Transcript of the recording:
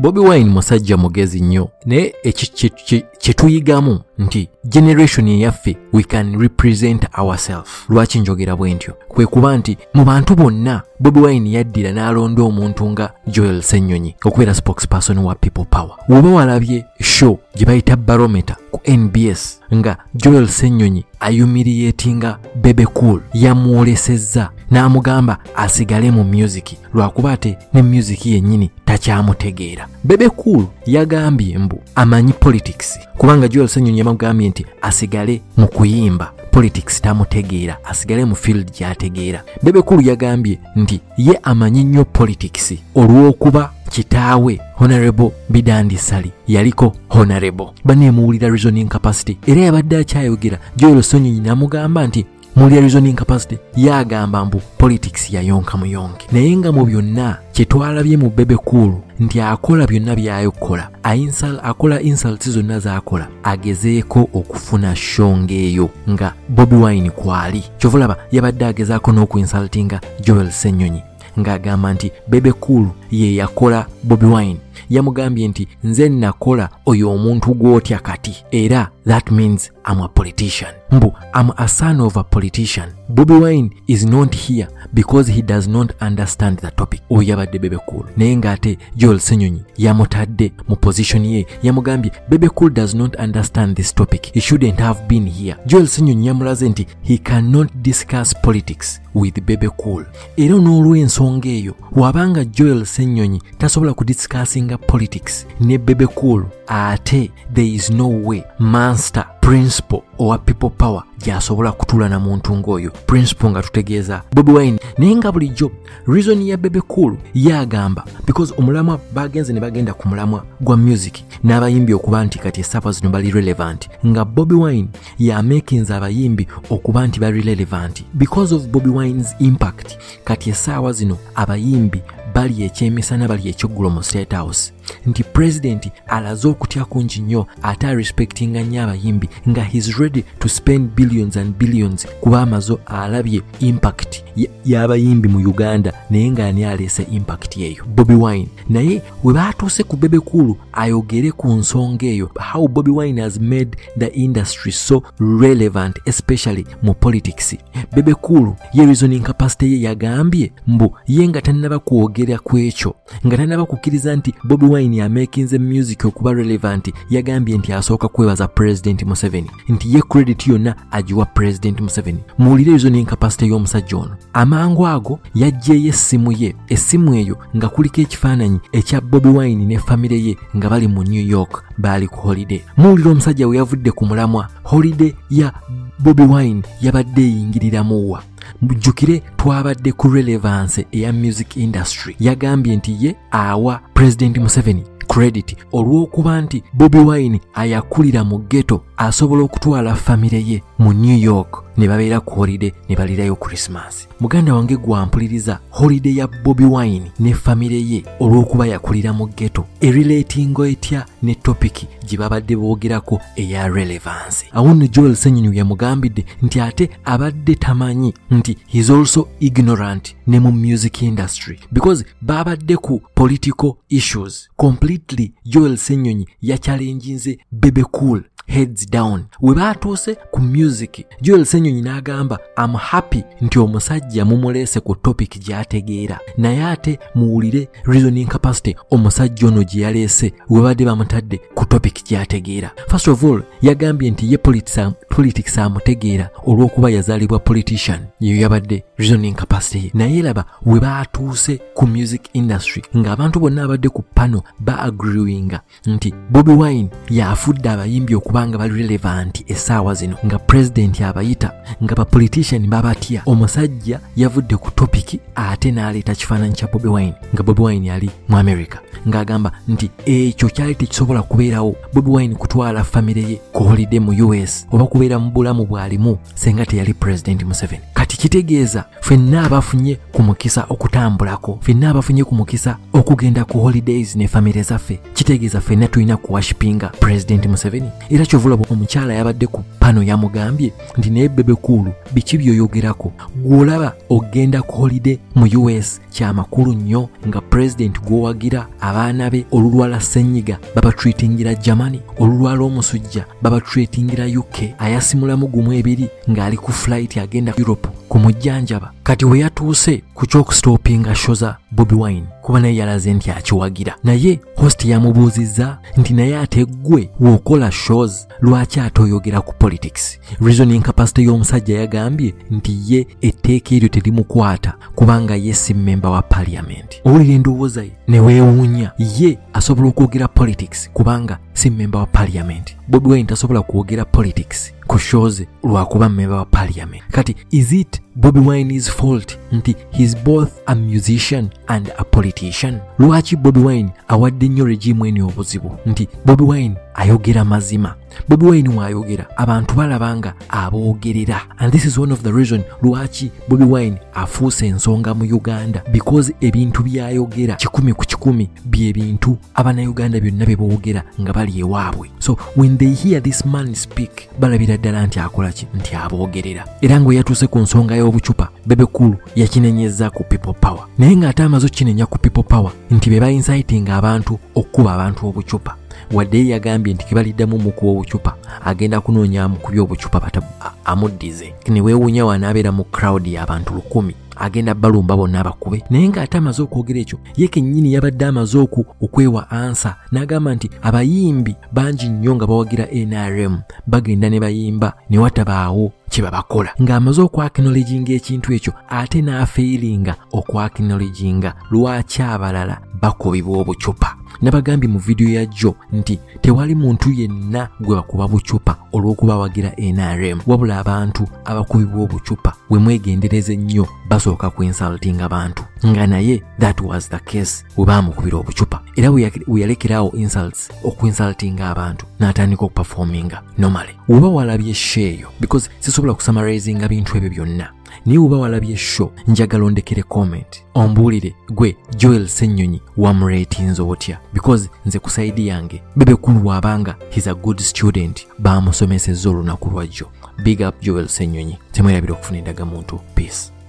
bobi wine musajja mugezi nnyo naye kye tuyigamu nti generation eyaffe we can represent ourselves. Lwaki njogera bwe ntyo? Kwe kuba nti mu bantu bonna bobi wine yaddira n'alonda omuntu nga joel senyonyi okubeera spokesperson wa people power. Woba walabye show gye bayita barometa ku nbs nga joel senyonyi ayumiriyetinga bebe cool yamwolesezza n'amugamba asigale mu musiki lwakuba ate ne music yennyini takyamutegeera. Bebe cool yagambye mbu amanyi politics kubanga joel senyonyi yamugambye nti asigale mu kuyimba politics tamutegeera asigale mu field gy'ategeera. Bebe cool yagambye nti ye amanyi nnyo politics olw'okuba kitaawe honorable bidandi sali yaliko honorable. Banemuwulira reasoning capacity era yabadde akyayogera. Joel senyonyi namugamba nti muwulira reasoning capacity yagamba mbu politics yayonka muyonke naye nga mu byonna kyetwalabye mu bebe kulu nti akola byonna byayokola akola insults zonna z'akola agezeeko okufuna shonga eyo nga bobi wine kwali. Kyovulaba yabadde agezaako n'okuinsultinga joel senyonyi ng'agamba nti bebe kulu ye yakola bobi wine. Yamugambye nti nze nakola oyo omuntu gw'otya kati? Era that means I'm a politician. Mbu I'm a son of a politician. Bobby wine is not here because he does not understand the topic. Oyo yabadde bebe cool. Naye ng'ate joel senyonyi yamutadde mu position ye yamugambye bebe cool does not understand this topic. He shouldn't have been here. Joel senyonyi yamulaze nti he cannot discuss politics with bebe cool. Era n'olw'ensonga eyo wabanga joel senyonyi tasobola kudiscussinga politics ne bebe cool ate there is no way master principle owa people power gyasobola kutula na muntu ng'oyo. Principle nga tutegeeza bobi wine. Naye nga bulijjo reason ya bebe cool yagamba because omulamwa bagenze ne bagenda ku mulamwa gwa music n'abayimbi okuba nti kati esaawa zino bali relevant nga bobi wine yamakinze abayimbi okuba nti bali relevant. Because of bobi wine's impact kati esaawa zino abayimbi bali ekyemisana bali ekyeggulo mu state house nti pulezidenti alaze okutya kungi nnyo ate arespectinga nnyo abayimbi nga heis ready to spend billions and billions kuba amazo alabye impact y'abayimbi mu uganda naye ng'ani aleese impact eyo bobi wine. Naye we baatuuse ku bebe kulu ayogere ku nsonga eyo how bobi wine has made the industry so relevant especially mu politics. Bebe kulu ye reasoning capacity ye yagambye mbu ye nga tannaba kwogera ku ekyo nga tannaba kukkiriza nti bobi wine yamakinze music okuba relevant yagambye nti asooka kwebaza president museveni nti ye credit yonna agiwa president museveni. Muwulire reasoning capacity y'omusajja ono. Amangu ago yaggyeyo essimu ye essimu eyo nga kuliko ekifaananyi ekya bobi wine ne famire ye nga bali mu new york baali ku holiday. Muwulire omusajja we yavudde ku mulamwa holiday ya bobi wine yabadde eyingiriramuwa mujjukire twabadde ku relevance eya music industry. Yagambye nti ye awa president museveni credit olw'okuba nti bobi wine ayakulira mu ghetto asobola okutwala famire ye mu new york ne babeera ku holide ne balirayo krismas muganda wange gwampuliriza holide ya bobi wine ne famire ye olw'okuba yakulira mu ghetto erilatingo etya ne topiki gye babadde boogerako eya relevance. Awo nno joel senyini yamugambidde nti ate abadde tamanyi nti heis also ignorant ne mu music industry because babadde ku political issues. Completely joel senyonyi yakyalenjinze bebe cool heads down. We baatuuse ku music joel senyonyi n'agamba am happy nti omusajja mumuleese ku topic gy'ategeera. Naye ate muwulire reasoning capacity omusajja ono gye yaleese we badde bamutadde ku topic gy'ategeera. First of all yagambye nti ye politics amutegeera olw'okuba yazaalibwa politician. Yeyo yabadde reasoning capacity. Ye naye laba we baatuuse ku music industry ng'abantu bonna abadde ku pano baagriwinga nti bobi wine yafudde abayimbi okuba nga bali relevant essaawa zino nga pulezidenti abayita nga bapolitician babatya omusajja yavudde ku topiki ate n'aleeta kifaananyi kya bobi wine nga bobi wine yali mu america ng'agamba nti ekyo kyali tekisobola kubeerawo. Bobi wine kutwala famire ye ku holide mu us oba kubeera mu bulamu bw'alimu senga teyali pulezidenti museveni kitegeeza ffenna abafunye ku mukisa okutambulako ffenna abafunye ku mukisa okugenda ku holidays ne famire zaffe. Kitegeeza ffenna tulina kuwashipinga pulezidenti museveni. Era kyovulaba omukyala yabadde ku pano yamugambye nti naye bebekulu biki byoyogerako? Gw'olaba ogenda ku holide mu us kyamakulu nnyo nga pulezidenti gw'owagira abaana be olulwala ssenyiga babatreatingira germany olulwala omusujja babatreatingira uk ayasimulamu gumu ebiri ng'ali ku flight agenda europe ku mujjanjaba kati we yatuuse ku ky'okusitoopinga sho za bobi wine kuba naye yalaze nti akiwagira. Naye host yamubuuzizza nti naye ate w'okola shows lwaki ate oyogera ku politics? Reasoning capacity y'omusajja yagambye nti ye etteeka eryo terimukwata kubanga ye si mmemba wa parliament. Owulira endowooza ye? Ne ye asobola okwogera politics kubanga si mmemba wa parliament. Bobi wine tasobola kwogera politics ku shows lwakuba mmemba wa parliament. Kati is it bobi wine's fault. Nti he's both a musician and a politician. Lwaki bobi wine awadde nnyo regimu eni obuzibu nti bobi wine ayogera mazima bobi wine waayogera abantu balaba nga aboogerera. And this is one of the reason lwaki bobi wine afuuse ensonga mu uganda. Because ebintu byayogera kikumi ku kikumi bye bintu abannayuganda byonna bye boogera nga bali ewaabwe. So when they hear this man speak balabira ddala nti akola ki? Nti aboogerera. Era ng'we yatuuse ku nsonga y'obucupa bebekulu yakinenyeza ku people power. Naye ng'ate amaze okkinenya ku people power nti be bainsitinga abantu okkuba abantu obucupa wadde ye yagambye nti kibaliddamu mukuba obucupa agenda kunoonya amukuby obucupa amuddize. Ne weewuunya wanaabeera mu crowd y'abantu lukumi agenda balumba bonna abakube naye ng'ate amaze okwogera ekyo ye kennyini yabadde amaze oku okwewa ansa n'agamba nti abayimbi bangi nnyo nga bawagira nrm bagenda ne bayimba ne watabaawo kye babakola ng'amaze okwakinoliginga ekintu ekyo ate n'afeeringa okwakinoliginga lwaki abalala bakubibwa obucupa? Nabagambye mu vidiyo ya jjo nti tewali muntu yenna gwe bakuba bucupa olw'okuba awagira nrm wabula abantu abakubibwa obucupa we mwegendereze nnyo basooka kuinsultinga bantu nga naye that was the case webamukubira obucupa. Era weyalekerawo insults okuinsultinga abantu n'atandika okuperforminga normally. Woba walabye sheeyo because sisobola kusamarizinga bintu ebyo byonna. Naye woba walabye sho njagala ondekere comment ombuulire gwe joel sennyonyi wamureetinze otya? Because nze ku saidi yange bebekulu waabanga he's a good student baamusomesezza olunaku lwajjo. Big up joel sennyonyi temwerabira okufuna endagamuntu. Peace